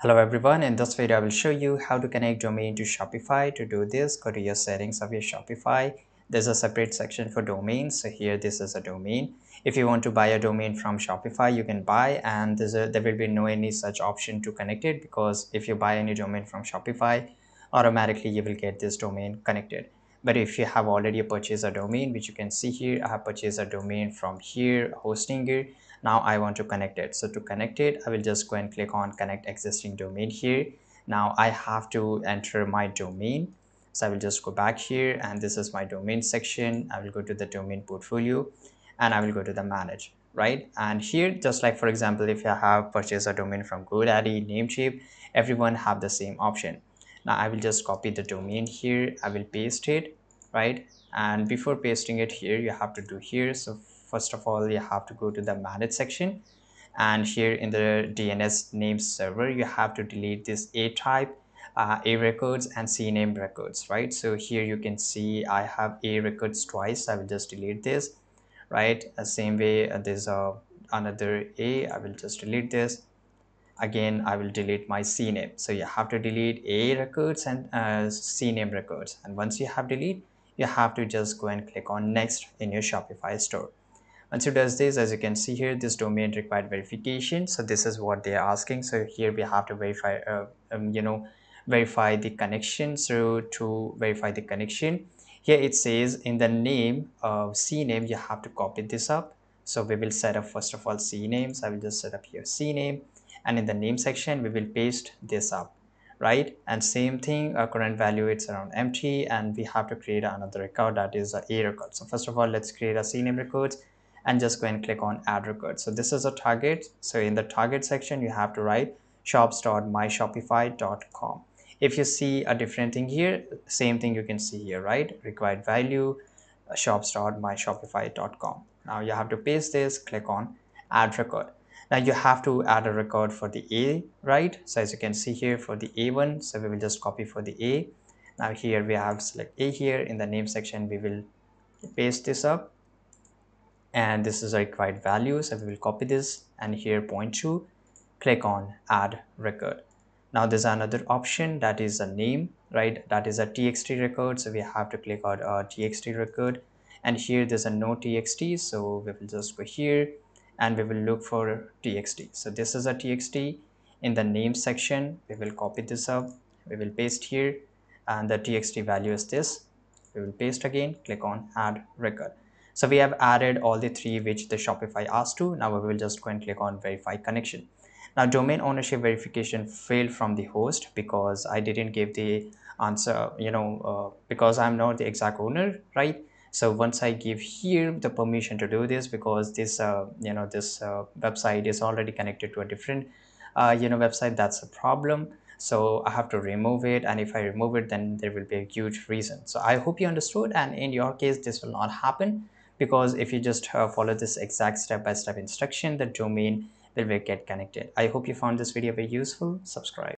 Hello everyone, in this video I will show you how to connect domain to Shopify. To do this, go to your settings of your Shopify. There's a separate section for domains. So here this is a domain. If you want to buy a domain from Shopify, you can buy and a, there will be no any such option to connect it because if you buy any domain from Shopify, automatically you will get this domain connected. But if you have already purchased a domain, which you can see here, I have purchased a domain from here, Hostinger. Now I want to connect it. So to connect it I will just go and click on connect existing domain here. Now I have to enter my domain. So I will just go back here and this is my domain section. I will go to the domain portfolio and I will go to the manage right? And here just like for example if I have purchased a domain from GoDaddy Namecheap everyone have the same option. Now I will just copy the domain here. I will paste it right? And before pasting it here you have to do here. So first of all you have to go to the manage section. And here in the DNS name server you have to delete this A type uh, A records and CNAME records right? So here you can see I have A records twice. I will just delete this right? The same way uh, there's a another A I will just delete this. Again I will delete my CNAME so you have to delete A records and uh, C name records. And once you have delete you have to just go and click on next in your Shopify store. Once it does this as you can see here this domain required verification. So this is what they are asking. So here we have to verify uh, um, you know verify the connection. So to verify the connection here it says in the name of cname you have to copy this up. So we will set up first of all cnames i will just set up here cname and in the name section we will paste this up right? And same thing our current value it's around empty and we have to create another record that is a, a record. So first of all let's create a cname records and just go and click on add record. So this is a target. So in the target section you have to write shops.myshopify.com if you see a different thing here same thing you can see here right? Required value uh, shops.myshopify.com now you have to paste this click on add record now you have to add a record for the a right? So as you can see here for the a1 so we will just copy for the a. Now here we have select a here. In the name section we will paste this up. And this is a required value so we will copy this. And here point to click on add record. Now there's another option that is a name right? That is a txt record. So we have to click on a txt record. And here there's a no txt so we will just go here and we will look for txt so this is a txt in the name section we will copy this up we will paste here and the txt value is this we will paste again click on add record so we have added all the three which the Shopify asked to. Now we will just go and click on verify connection. Now domain ownership verification failed from the host because I didn't give the answer, you know, uh, because I'm not the exact owner, right? So once I give here the permission to do this because this, uh, you know, this uh, website is already connected to a different, uh, you know, website, that's a problem. So i have to remove it and if i remove it then there will be a huge reason. So i hope you understood and in your case this will not happen because if you just uh, follow this exact step-by-step -step instruction the domain will get connected. I hope you found this video very useful. Subscribe